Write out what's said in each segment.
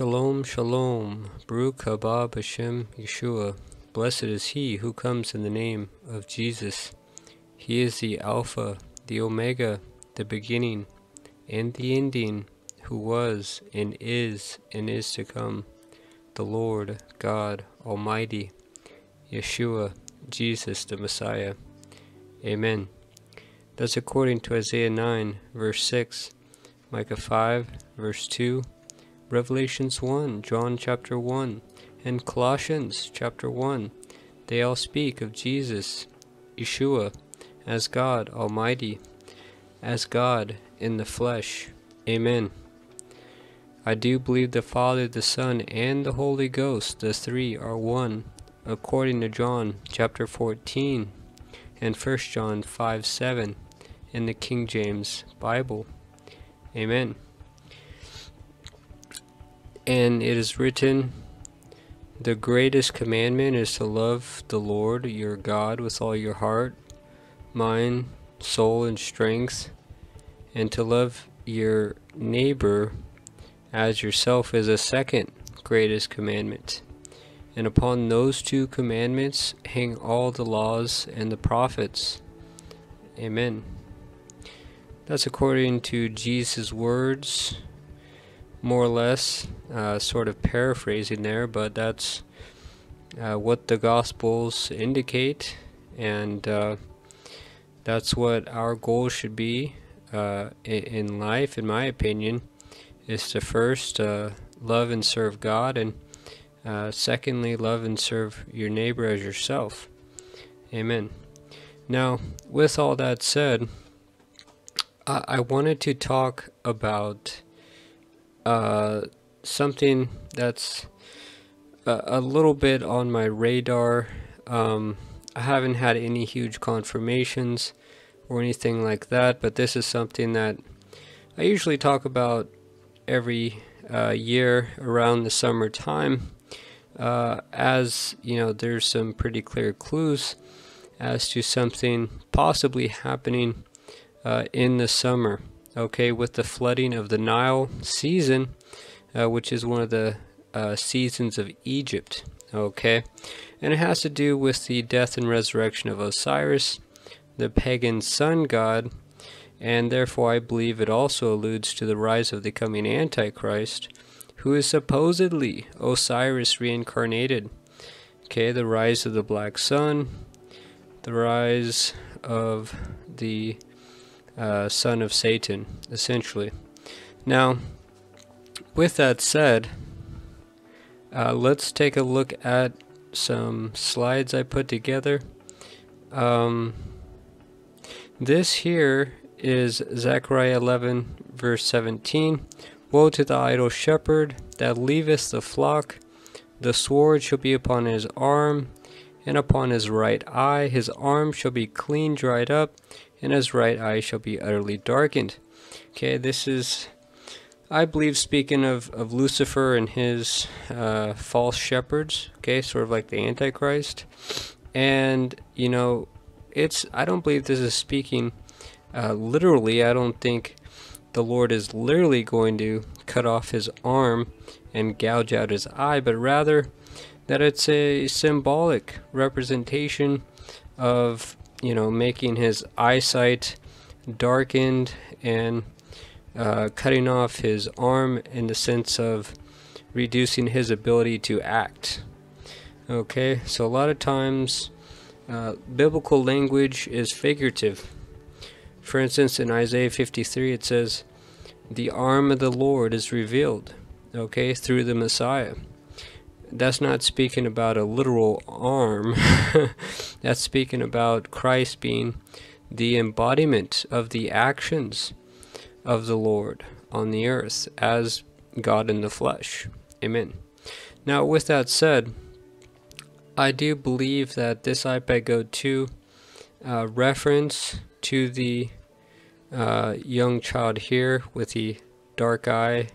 Shalom, shalom. Baruch haba Hashem Yeshua. Blessed is he who comes in the name of Jesus. He is the Alpha, the Omega, the beginning, and the ending, who was, and is, and is to come. The Lord God Almighty, Yeshua, Jesus the Messiah. Amen. That's according to Isaiah 9, verse 6, Micah 5, verse 2. Revelations 1, John chapter 1, and Colossians chapter 1. They all speak of Jesus, Yeshua, as God Almighty, as God in the flesh. Amen. I do believe the Father, the Son, and the Holy Ghost, the three, are one, according to John chapter 14 and 1 John 5 7 in the King James Bible. Amen. And it is written, The greatest commandment is to love the Lord your God with all your heart, mind, soul, and strength, and to love your neighbor as yourself is a second greatest commandment. And upon those two commandments hang all the laws and the prophets. Amen. That's according to Jesus' words more or less, uh, sort of paraphrasing there, but that's uh, what the Gospels indicate, and uh, that's what our goal should be uh, in life, in my opinion, is to first uh, love and serve God, and uh, secondly, love and serve your neighbor as yourself. Amen. Now, with all that said, I, I wanted to talk about uh, something that's a, a, little bit on my radar. Um, I haven't had any huge confirmations or anything like that, but this is something that I usually talk about every uh, year around the summertime. Uh, as you know, there's some pretty clear clues as to something possibly happening uh, in the summer okay, with the flooding of the Nile season, uh, which is one of the uh, seasons of Egypt, okay, and it has to do with the death and resurrection of Osiris, the pagan sun god, and therefore I believe it also alludes to the rise of the coming Antichrist, who is supposedly Osiris reincarnated. Okay, the rise of the black sun, the rise of the uh, son of Satan, essentially. Now, with that said, uh, let's take a look at some slides I put together. Um, this here is Zechariah 11, verse 17. Woe to the idle shepherd that leaveth the flock. The sword shall be upon his arm, and upon his right eye. His arm shall be clean dried up, and his right eye shall be utterly darkened. Okay, this is, I believe, speaking of, of Lucifer and his uh, false shepherds, okay, sort of like the Antichrist. And, you know, it's, I don't believe this is speaking uh, literally. I don't think the Lord is literally going to cut off his arm and gouge out his eye, but rather that it's a symbolic representation of you know, making his eyesight darkened and uh, cutting off his arm in the sense of reducing his ability to act. Okay, so a lot of times uh, biblical language is figurative. For instance, in Isaiah 53, it says, The arm of the Lord is revealed, okay, through the Messiah that's not speaking about a literal arm. that's speaking about Christ being the embodiment of the actions of the Lord on the earth as God in the flesh. Amen. Now, with that said, I do believe that this iPad 2 uh, reference to the uh, young child here with the dark eye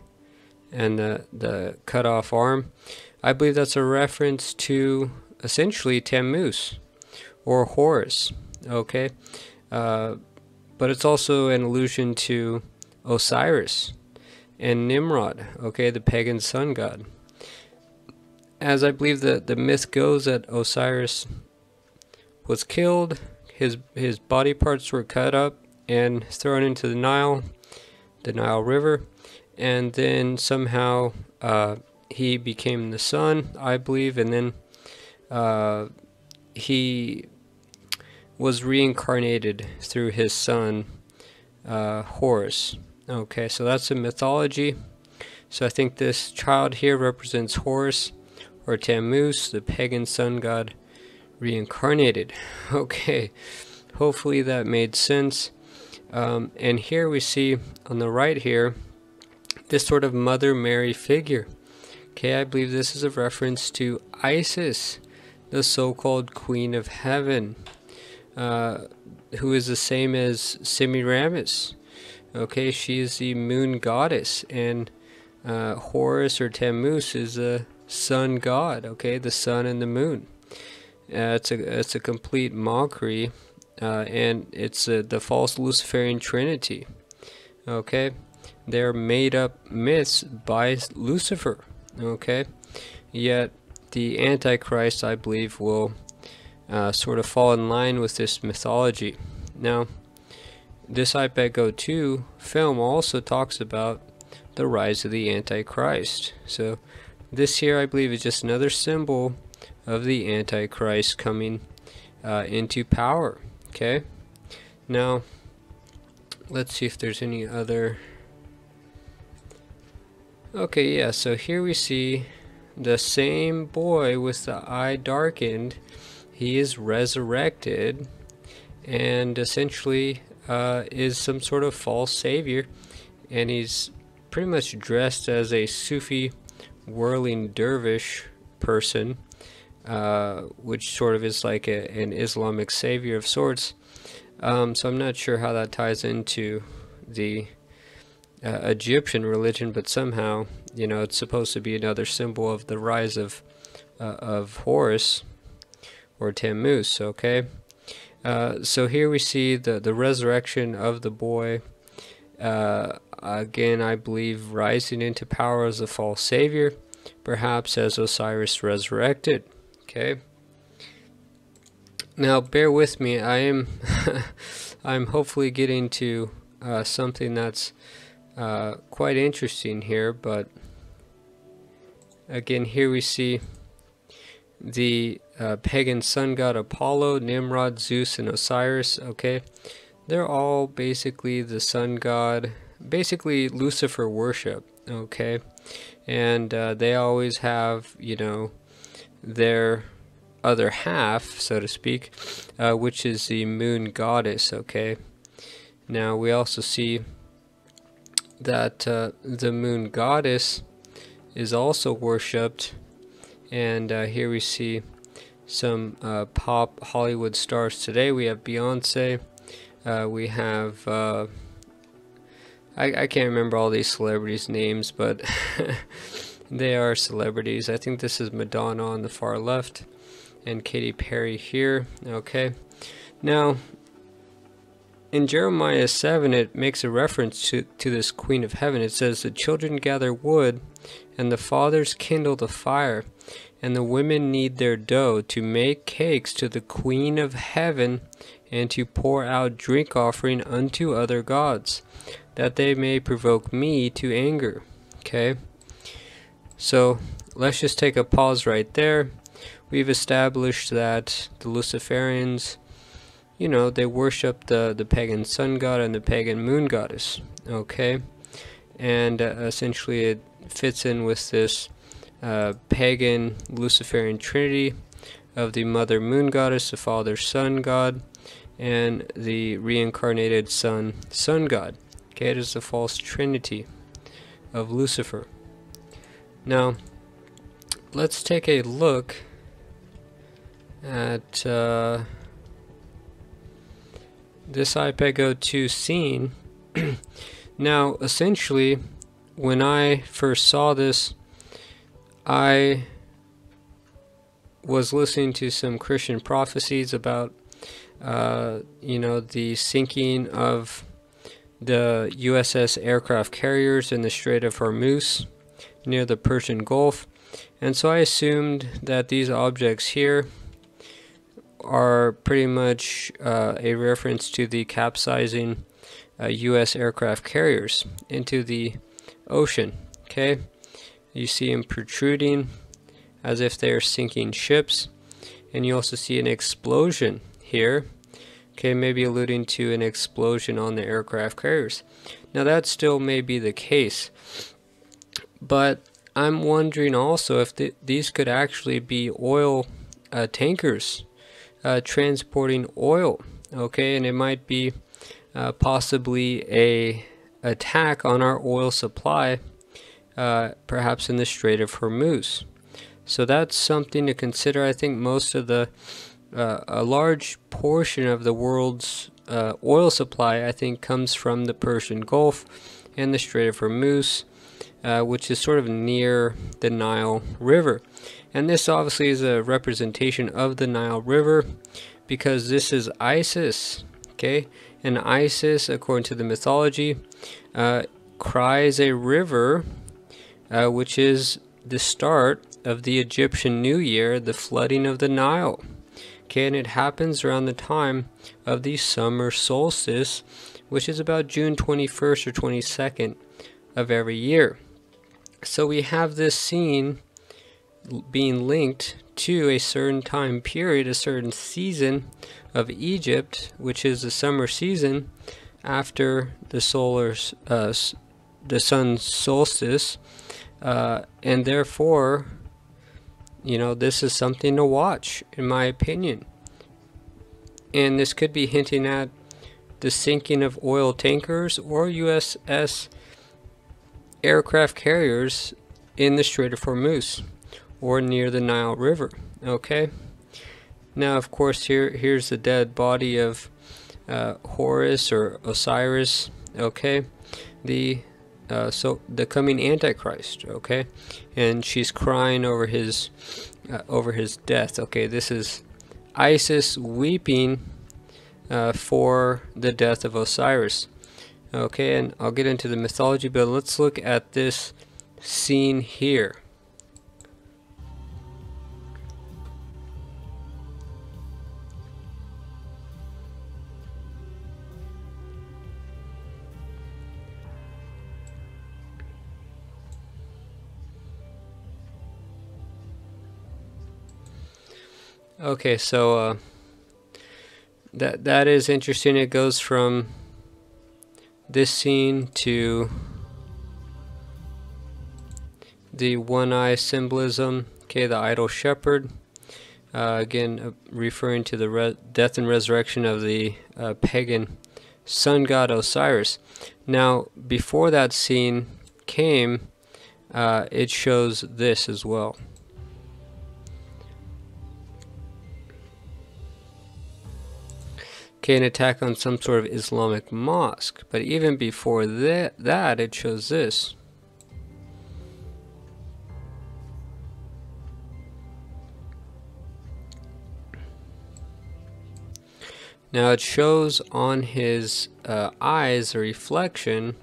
and the, the cut off arm I believe that's a reference to essentially Tammuz or Horus. Okay, uh, but it's also an allusion to Osiris and Nimrod, okay, the pagan sun god. As I believe that the myth goes that Osiris was killed, his his body parts were cut up and thrown into the Nile, the Nile River, and then somehow uh, he became the sun, I believe, and then uh, he was reincarnated through his son uh, Horus. Okay, so that's a mythology. So I think this child here represents Horus or Tammuz, the pagan sun god reincarnated. Okay, hopefully that made sense. Um, and here we see on the right here this sort of Mother Mary figure. Okay, I believe this is a reference to Isis, the so called Queen of Heaven, uh, who is the same as Semiramis. Okay, she is the moon goddess, and uh, Horus or Tammuz is the sun god. Okay, the sun and the moon. Uh, it's a it's a complete mockery, uh, and it's uh, the false Luciferian Trinity. Okay, they're made up myths by Lucifer. Okay, yet the Antichrist, I believe, will uh, sort of fall in line with this mythology. Now this I Pet Goat 2 film also talks about the rise of the Antichrist. So this here, I believe, is just another symbol of the Antichrist coming uh, into power. Okay. Now, let's see if there's any other. Okay, yeah. So here we see the same boy with the eye darkened. He is resurrected, and essentially uh, is some sort of false savior, and he's pretty much dressed as a Sufi whirling dervish person, uh, which sort of is like a, an Islamic savior of sorts. Um, so I'm not sure how that ties into the uh, Egyptian religion, but somehow, you know, it's supposed to be another symbol of the rise of uh, of Horus or Tammuz. Okay. Uh, so here we see the, the resurrection of the boy. Uh, again, I believe rising into power as a false savior, perhaps as Osiris resurrected. Okay. Now, bear with me. I am, I'm hopefully getting to uh, something that's uh, quite interesting here. But again, here we see the uh, pagan sun god Apollo, Nimrod, Zeus, and Osiris. Okay, they're all basically the sun god, basically Lucifer worship. Okay, and uh, they always have, you know, their other half, so to speak, uh, which is the moon goddess. Okay, now we also see that uh, the moon goddess is also worshipped and uh, here we see some uh, pop Hollywood stars today. We have Beyonce. Uh, we have uh, I, I can't remember all these celebrities' names, but they are celebrities. I think this is Madonna on the far left, and Katy Perry here. Okay, now in Jeremiah 7, it makes a reference to, to this Queen of Heaven. It says, The children gather wood, and the fathers kindle the fire, and the women knead their dough to make cakes to the Queen of Heaven, and to pour out drink offering unto other gods, that they may provoke me to anger. Okay? So, let's just take a pause right there. We've established that the Luciferians you know, they worship the, the pagan sun god and the pagan moon goddess, okay? And uh, essentially it fits in with this uh, pagan Luciferian trinity of the mother moon goddess, the father sun god, and the reincarnated son sun god. Okay, it is the false trinity of Lucifer. Now, let's take a look at. Uh, this I Pet Goat 2 scene. now, essentially, when I first saw this, I was listening to some Christian prophecies about, uh, you know, the sinking of the USS aircraft carriers in the Strait of Hormuz near the Persian Gulf. And so I assumed that these objects here are pretty much uh, a reference to the capsizing uh, U.S. aircraft carriers into the ocean. Okay, you see them protruding as if they're sinking ships, and you also see an explosion here. Okay, maybe alluding to an explosion on the aircraft carriers. Now that still may be the case, but I'm wondering also if th these could actually be oil uh, tankers uh, transporting oil. Okay, and it might be uh, possibly a attack on our oil supply, uh, perhaps in the Strait of Hormuz. So that's something to consider. I think most of the uh, a large portion of the world's uh, oil supply, I think, comes from the Persian Gulf and the Strait of Hormuz, uh, which is sort of near the Nile River. And this obviously is a representation of the Nile River because this is Isis, okay? And Isis, according to the mythology, uh, cries a river, uh, which is the start of the Egyptian New Year, the flooding of the Nile. Okay, and it happens around the time of the summer solstice, which is about June 21st or 22nd of every year. So we have this scene being linked to a certain time period, a certain season of Egypt, which is the summer season after the solar, uh, the sun solstice, uh, and therefore, you know, this is something to watch, in my opinion. And this could be hinting at the sinking of oil tankers or USS aircraft carriers in the Strait of Hormuz or near the Nile River. Okay. Now, of course, here here's the dead body of uh, Horus or Osiris. Okay, the uh, so the coming Antichrist. Okay, and she's crying over his uh, over his death. Okay, this is Isis weeping uh, for the death of Osiris. Okay, and I'll get into the mythology, but let's look at this scene here. Okay, so uh, that that is interesting. It goes from this scene to the one eye symbolism. Okay, the idol shepherd. Uh, again, uh, referring to the death and resurrection of the uh, pagan sun god Osiris. Now, before that scene came, uh, it shows this as well. Okay, an attack on some sort of Islamic mosque. But even before that, that it shows this. Now it shows on his uh, eyes a reflection.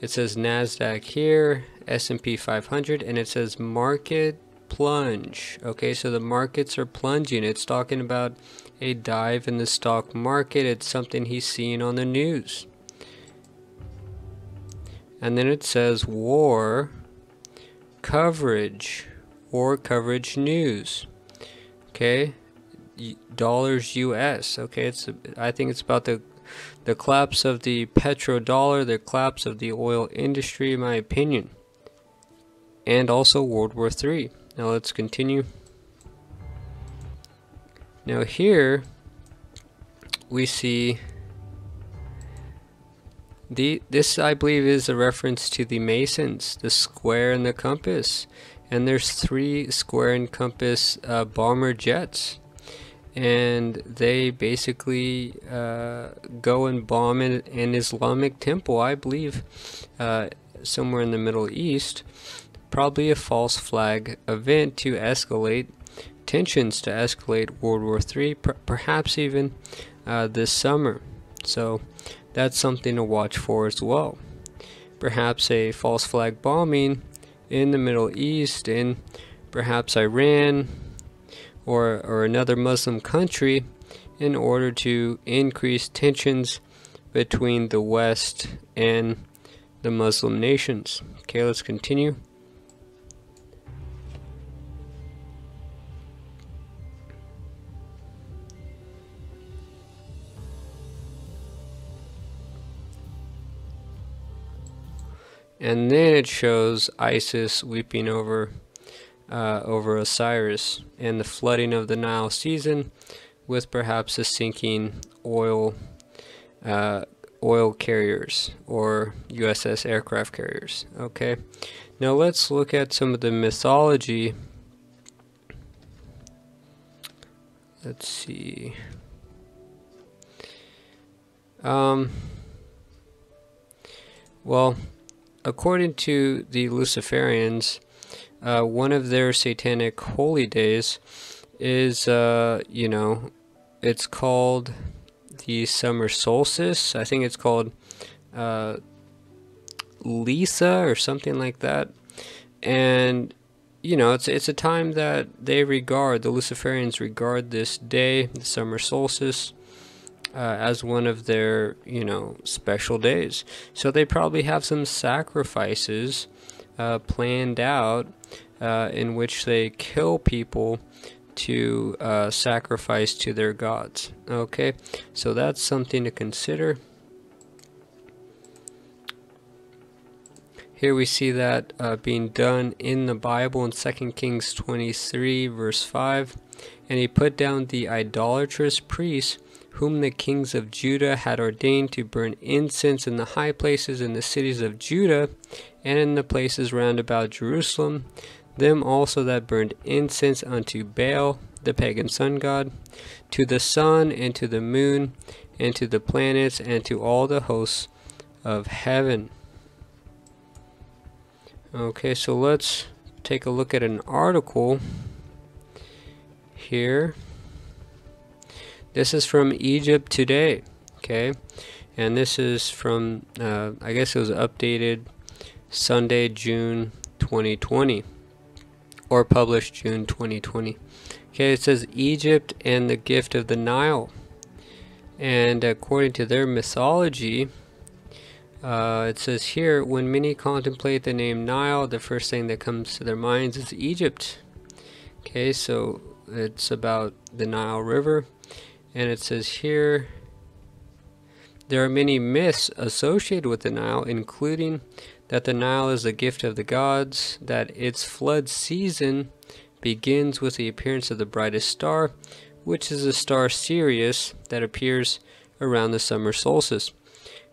It says NASDAQ here, S&P 500, and it says market plunge. Okay, so the markets are plunging. It's talking about a dive in the stock market. It's something he's seen on the news. And then it says war coverage, war coverage news. Okay, dollars US. Okay, it's I think it's about the the collapse of the petrodollar, the collapse of the oil industry, in my opinion, and also World War III. Now let's continue. Now here we see the this I believe is a reference to the Masons, the square and the compass. And there's three square and compass uh, bomber jets. And they basically uh, go and bomb an, an, Islamic temple, I believe, uh, somewhere in the Middle East. Probably a false flag event to escalate tensions to escalate World War III, per perhaps even uh, this summer. So that's something to watch for as well. Perhaps a false flag bombing in the Middle East, in perhaps Iran or, or another Muslim country, in order to increase tensions between the West and the Muslim nations. Okay, let's continue. And then it shows Isis weeping over uh, over Osiris and the flooding of the Nile season, with perhaps a sinking oil uh, oil carriers or USS aircraft carriers. Okay, now let's look at some of the mythology. Let's see. Um. Well, according to the Luciferians, uh, one of their satanic holy days is, uh, you know, it's called the summer solstice. I think it's called uh, Litha or something like that. And you know, it's it's a time that they regard the Luciferians regard this day, the summer solstice, uh, as one of their, you know, special days. So they probably have some sacrifices uh, planned out uh, in which they kill people to uh, sacrifice to their gods. Okay, so that's something to consider. Here we see that uh, being done in the Bible in 2 Kings 23, verse 5. And he put down the idolatrous priests whom the kings of Judah had ordained to burn incense in the high places in the cities of Judah and in the places round about Jerusalem, them also that burned incense unto Baal, the pagan sun god, to the sun and to the moon, and to the planets, and to all the hosts of heaven. Okay, so let's take a look at an article here. This is from Egypt Today, okay? And this is from, uh, I guess it was updated Sunday, June 2020, or published June 2020. Okay, it says Egypt and the gift of the Nile. And according to their mythology, uh, it says here, when many contemplate the name Nile, the first thing that comes to their minds is Egypt. Okay, so it's about the Nile River and it says here there are many myths associated with the Nile, including that the Nile is the gift of the gods, that its flood season begins with the appearance of the brightest star, which is the star Sirius that appears around the summer solstice.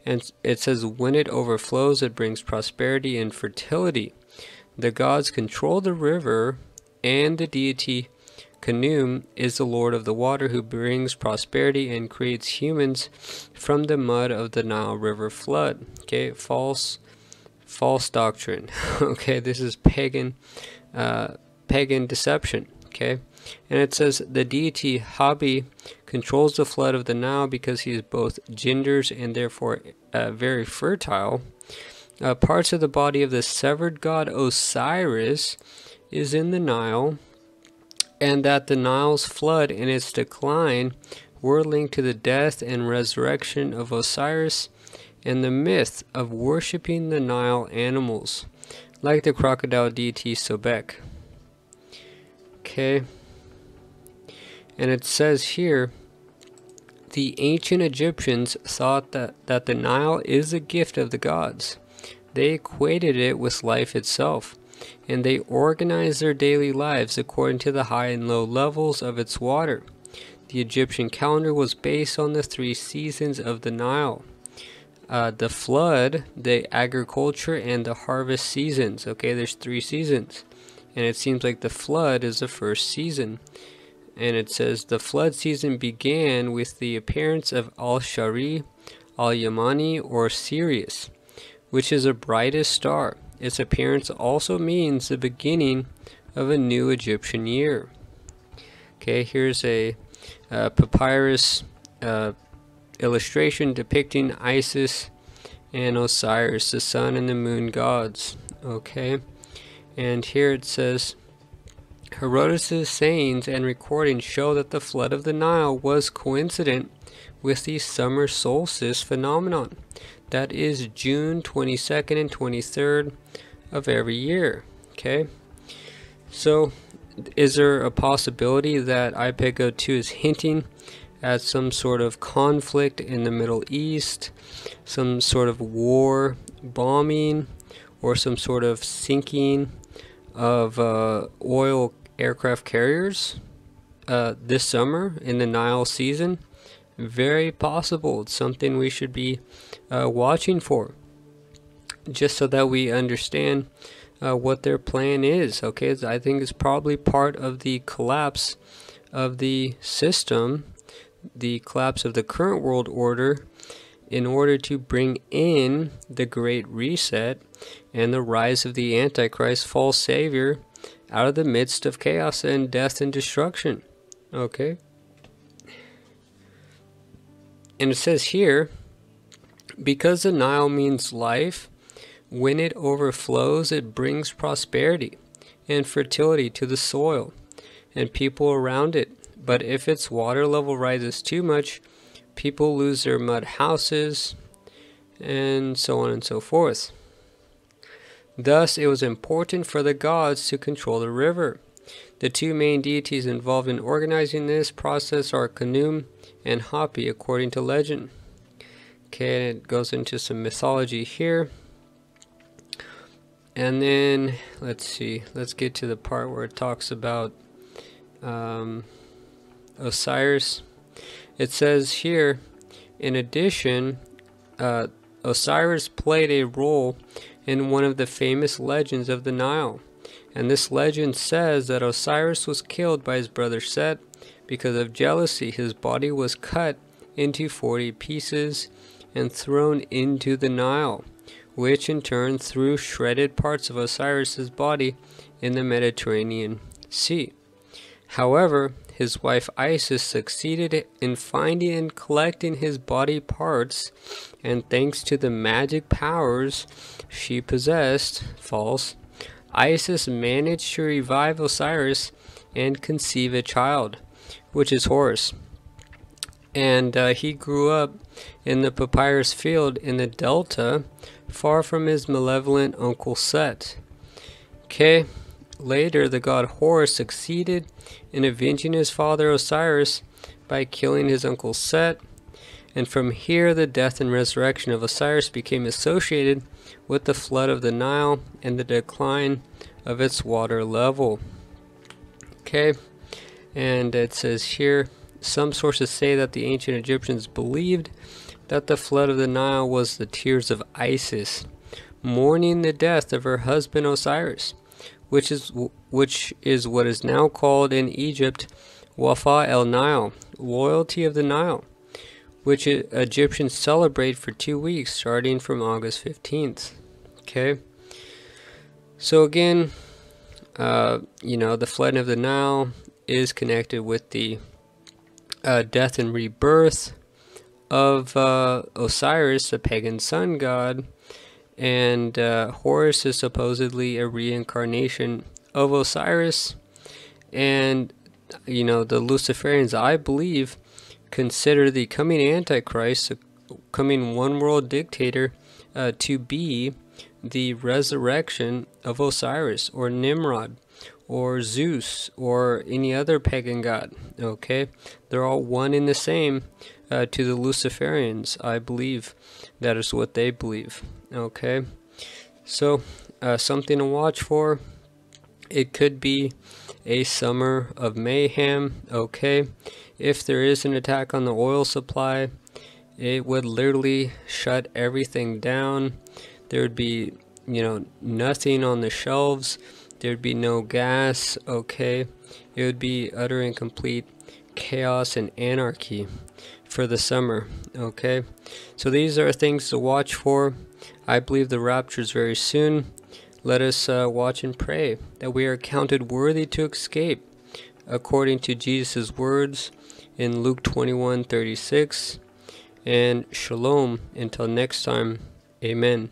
And it says, when it overflows, it brings prosperity and fertility. The gods control the river, and the deity Khnum is the Lord of the water who brings prosperity and creates humans from the mud of the Nile River flood. Okay, false, false doctrine. okay, this is pagan, uh, pagan deception. Okay, and it says the deity Hapi controls the flood of the Nile because he is both genders and therefore uh, very fertile. Uh, parts of the body of the severed god Osiris is in the Nile and that the Nile's flood and its decline were linked to the death and resurrection of Osiris and the myth of worshipping the Nile animals, like the crocodile deity Sobek. Okay. And it says here the ancient Egyptians thought that, that the Nile is a gift of the gods. They equated it with life itself and they organized their daily lives according to the high and low levels of its water. The Egyptian calendar was based on the three seasons of the Nile. Uh, the flood, the agriculture, and the harvest seasons. Okay, there's three seasons. And it seems like the flood is the first season. And it says the flood season began with the appearance of Al Shari, Al Yamani, or Sirius, which is a brightest star. Its appearance also means the beginning of a new Egyptian year. Okay, here's a, papyrus uh, illustration depicting Isis and Osiris, the sun and the moon gods. Okay, and here it says Herodotus' sayings and recordings show that the flood of the Nile was coincident with the summer solstice phenomenon. That is June 22nd and 23rd of every year. Okay, so is there a possibility that I Pet Goat 2 is hinting at some sort of conflict in the Middle East, some sort of war, bombing, or some sort of sinking of uh, oil aircraft carriers uh, this summer in the Nile season? Very possible. It's something we should be uh, watching for, just so that we understand uh, what their plan is. Okay, I think it's probably part of the collapse of the system, the collapse of the current world order, in order to bring in the Great Reset and the rise of the Antichrist, false savior, out of the midst of chaos and death and destruction. Okay? And it says here, because the Nile means life, when it overflows, it brings prosperity and fertility to the soil and people around it. But if its water level rises too much, people lose their mud houses and so on and so forth. Thus, it was important for the gods to control the river. The two main deities involved in organizing this process are Khnum and Hapi, according to legend. Okay, it goes into some mythology here. And then, let's see, let's get to the part where it talks about um, Osiris. It says here, in addition, uh, Osiris played a role in one of the famous legends of the Nile. And this legend says that Osiris was killed by his brother Set because of jealousy. His body was cut into 40 pieces and thrown into the Nile which in turn threw shredded parts of Osiris's body in the Mediterranean Sea. However, his wife Isis succeeded in finding and collecting his body parts, and thanks to the magic powers she possessed, false, Isis managed to revive Osiris and conceive a child, which is Horus. And uh, he grew up in the papyrus field in the delta far from his malevolent uncle Set. Okay, later the god Horus succeeded in avenging his father Osiris by killing his uncle Set, and from here the death and resurrection of Osiris became associated with the flood of the Nile and the decline of its water level. Okay, and it says here some sources say that the ancient Egyptians believed that the flood of the Nile was the tears of Isis, mourning the death of her husband Osiris, which is which is what is now called in Egypt Wafa el Nile, loyalty of the Nile, which Egyptians celebrate for two weeks starting from August 15th. Okay. So again, uh, you know, the flooding of the Nile is connected with the uh, death and rebirth of uh, Osiris, the pagan sun god, and uh, Horus is supposedly a reincarnation of Osiris. And, you know, the Luciferians, I believe, consider the coming Antichrist, the coming one world dictator, uh, to be the resurrection of Osiris or Nimrod or Zeus or any other pagan god. Okay? They're all one in the same uh, to the Luciferians. I believe that is what they believe. Okay, so uh, something to watch for. It could be a summer of mayhem. Okay, if there is an attack on the oil supply, it would literally shut everything down. There would be, you know, nothing on the shelves. There'd be no gas. Okay, it would be utter and complete chaos and anarchy for the summer. Okay, so these are things to watch for. I believe the rapture is very soon. Let us uh, watch and pray that we are counted worthy to escape, according to Jesus' words in Luke 21 36. And shalom. Until next time, amen.